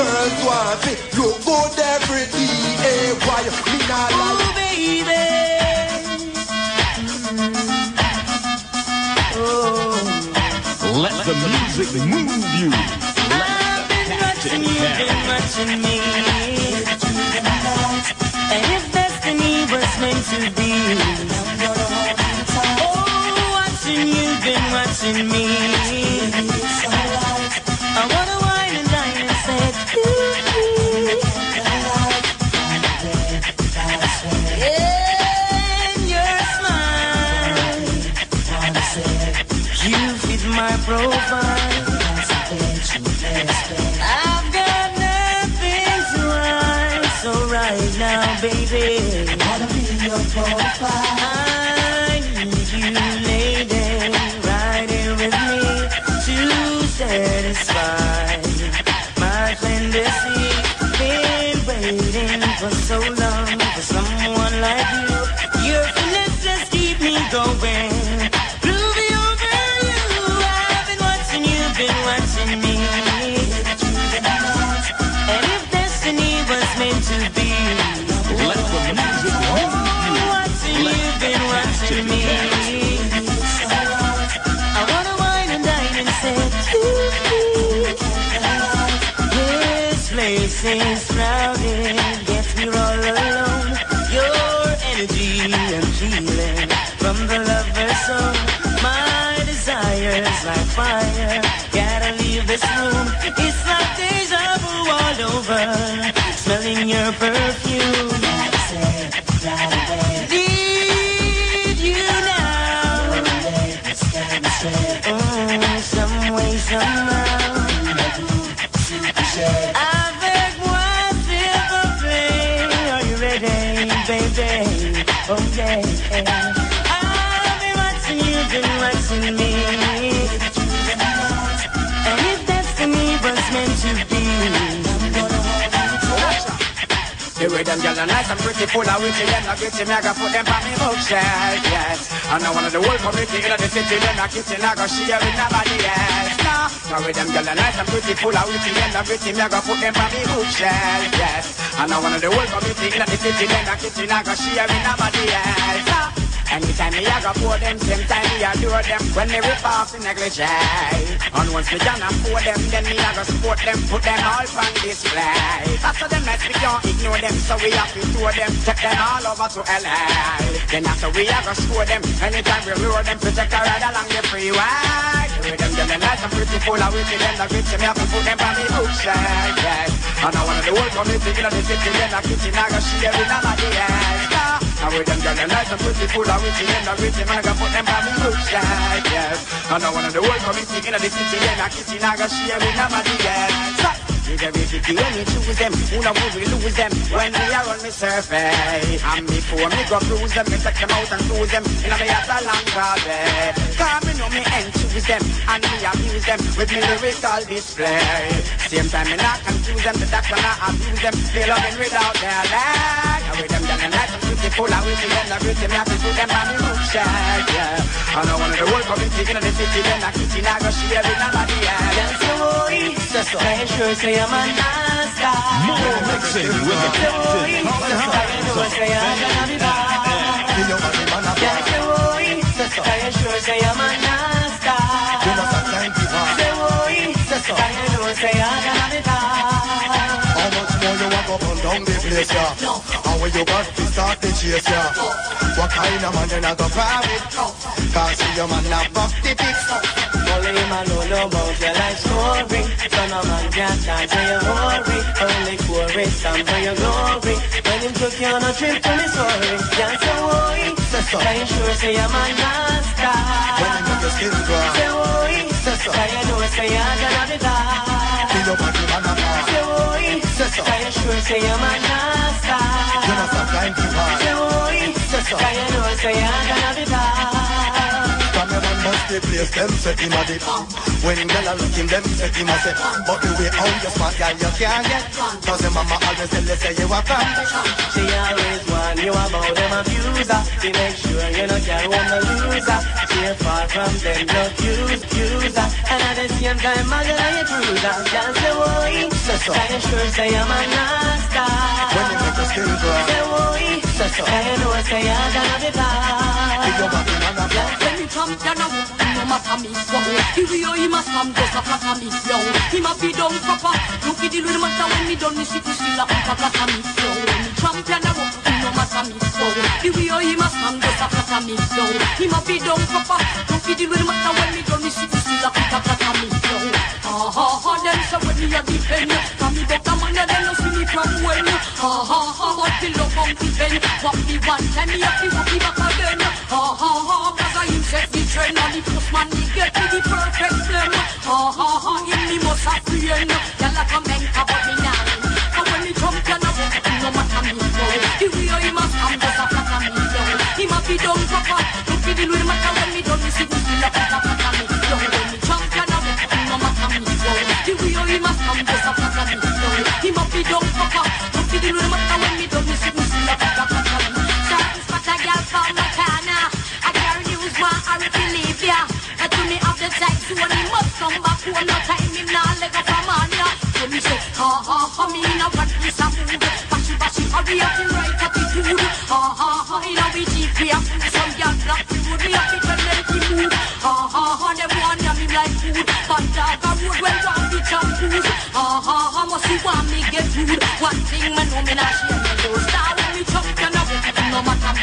girls want. Look good every day. Why me not like? Oh, baby. Oh. Let the music move you. I've been watching you, been watching me. And if destiny was meant to be, oh, watching you, been watching me. Profile. And if destiny was meant to be, you. been. I wanna all alone. Your energy I'm feeling from the lover's soul. My desires like fire, Oh, baby? Okay. I've been watching you, been watching me. Way them gyal are nice and pretty, full of witty, them not gritty, me I go put them on me bookshelf, yes. And now one of the whole community in the city, them not kitchen, I go share with nobody else. No, now with them gyal are nice and pretty, full of witty, them not gritty, me I go put them on me bookshelf, yes. And now one of the whole community in the city, them not kitchen, I go share with nobody else. No. Anytime me I go for them, same time me I do them When me rip off the negligee And once me done afford them, then me I go support them Put them all on display After them we can't ignore them So we have to tour them, take them all over to LA Then after we I go show them Anytime we lure them, protect a ride along the freeway With them, them, them nice and pretty full of witty Them the gritty, me have to put them on the bookshelf, yes And I wanna the whole community in the city Then the kitchen I go share with nobody else now with them girl, them nice and pretty, full of witty, and the witty man, I got put them on me bookshelf, yes. And I of the whole community in the city, and I kitchen, I got share with nobody else. Every city, when you choose them, who know who we lose them, when we are on me survey. And before me go cruise them, me take them out and cruise them, in a me at a long day. Come me know me and choose them, and me abuse them, with me lyrical display. Same time me not confuse them, the doctor not abuse them, they loving without their leg. Now with them, them, them, nice and pretty, full of witty, and the witty, me have to put them on me bookshelf, yeah. And I want the whole community in the city, then I kitchen, I go share with nobody else. Dance away, I sure say I'm a nice guy. More mixing with the captain. How much more you want to burn down the place, yeah? How will you got to start the chase, yeah? What kind of man you not go cry with? Cause see your man not fuck the pics. Only man know know about your life story. So no man can dance when you worry. Only chorus stand for your glory. When him took you on a trip to Missouri, dance away. Can you sure say I'm a nasty? When you make your skin dry, Say away. Can you know say I'm gonna be die? feel your body man a fire. Say away. Can you sure say I'm a nasty? You know stop trying too hard. Say away. Can you know say I'm be die? Man must the place, them set him a dip. When girl a looking, them set him a set. But the way how you smart, girl, you can't get. Cause your mama always tell you say you a fan. She always warn you about them abuser To make sure you not get one the loser Stay far from them drug use, user And at the same time, my girl, true that Just say boy Can you sure say I'm a nasty When you make your skin crawl Say boy You be bad Big your body man up When you champion a woman, no matter me so The way you a stand just a flat me yo Him a be done proper Look at the little matter when me done me shit me still a flat me yo When you champion a woman, no matter me so The way you a stand just a flat me yo Him a be done proper Look at the little matter when me done me shit me still a flat me yo Ha ha ha them say when me a defend Come me better man them no see me from when Ha ha ha what the love on the bend What me one time me a fi walk back again Ha ha ha cause I him set the trend. And the first man he get me the perfect blend Ha ha ha him me must have friend Y'all a come and cover me now. And when me jump you know no matter me go The way him a stand just a flat on me yo. Him a be done proper Look at the way matter when me done me see me still a flat on me yo. When me jump you know no matter me go The way him a stand just a flat on me yo. Him a be done proper One thing man know me not share me Star when me chop you know. No matter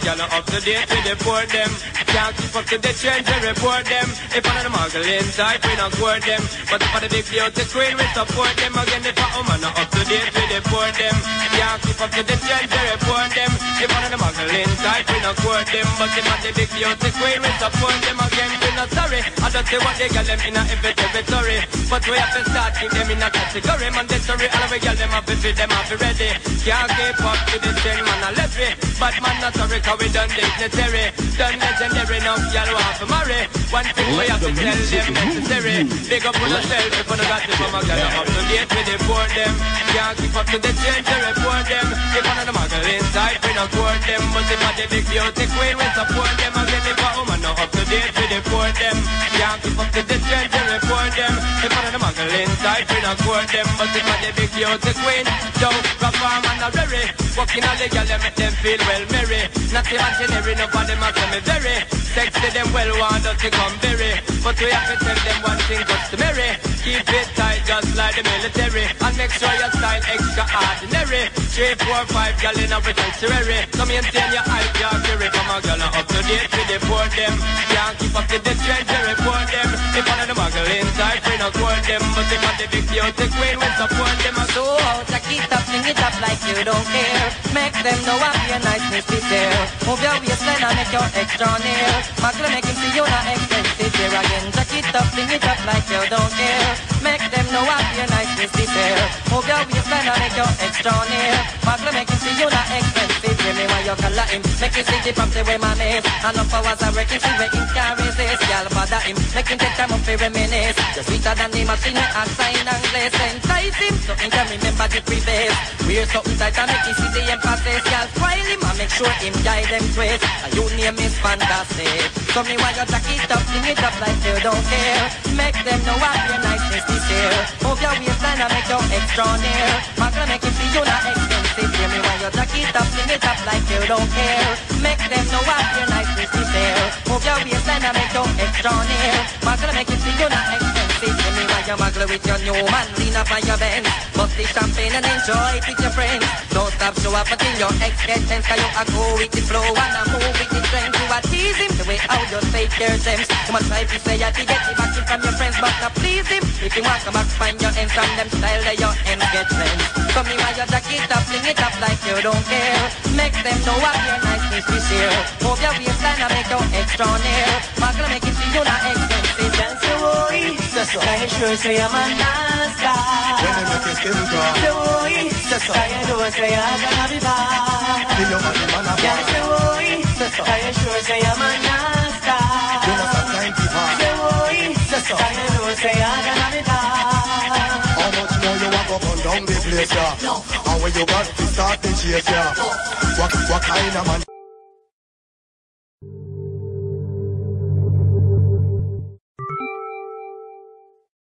gal up to date the poor them. Can't keep up to the trends and report them. If I'm the muggle inside, we not court them. But if I'm the big beauty queen, we support them. Again, if I'm woman not up to date the poor them. Can't keep up to the trends and report them. If I'm the muggle inside, we not court them. But if I'm the big beauty queen, we support them. Again, we not sorry. I don't say what they gal them in a every territory. But we have to start keep them in a category. Mandatory, all of we gal them to fit them have ready. Can't keep up to the trend, man, I left me. But man, not sorry, cause we done dignitary. Done legendary, now y'all want to marry. One thing we have to tell them necessary. Big up on yourself if you got it from a girl. Up to date with the poor them. Can't keep up to the change, they report them. If one of the muggle inside, we don't court them. But if I the big beauty queen, we support them. Again, if a woman not up to date with the poor them. Can't keep up to the change, they report them. If one of the muggle inside, we don't court them. But if I the big beauty queen, don't perform and a very. Walking all the girl, make them feel well merry. Not imaginary, nobody must tell me very. Sexy them well want us to come very. But we have to tell them one thing customary. Keep it tight just like the military. And make sure your style extraordinary. Three, four, five gal in a sanctuary. So maintain your hype, your carry. Come a gal up to date with the poor them. Can't keep up to the trend, they report them. If one of the muggle inside, we not court them. But one of the big beauty queen, we support them. I So out, jack it up, fling it up like you don't care. Make them know I'm your niceness be there. Move your waistline and make your extra near. Muggle make him see you not expensive here again. Jack it up, fling it up like you don't care. Make them know I'm your niceness be there. Move your waistline and make your extra near. Muggle make him see you not expensive. Hear me while you color him. Make him see the prompts way my miss. And up hours I work him, see where him can resist. Y'all bother him, make him take time up to reminisce. You're sweeter than the machine a sign and glaze. Entice him, so he can remember the previous. Wear something tight and make him see the emphasis. Y'all spoil him and make sure him guide them twist. And you name is fantastic. So me while you jack it up, sing it up like you don't care. Make them know what your niceness is here. Move your waistline and make your extra near. Muggle make him see you not expensive. Hear me while you jack it it up like you don't care. Make them know what your niceness is here. Move your waistline and I make your extra near. Muggle make him see you not expensive. Hear me while you muggle with your new man, lean up on your bench. Bust the champagne and enjoy it with your friends. Don't stop, show up until your ex get tense. Cause you a go with the flow and a move with the trend. You a tease him the way how you fake your gems. You must try to say that you get the backing from your friends, but not please him. If you want come back, find your ends from them style that your ends get friends. Come me while you jack it up, fling it up like you don't care. Make them know what your niceness is here. Move your waistline and make your extra near. Muggle make it see you not expensive. Dance your boy. Can you sure say I'm a nice guy? When you make your skin crawl Say boy. Can you know say I'm gonna be bad? Big your body man up Yeah, boy. Can you sure say I'm a nice guy? You must have time to pass Say boy. Can you know say I'm gonna be bad? How much more you want to burn down the place, yeah? And when you got to start the chase, yeah? Walk, walk kind of man?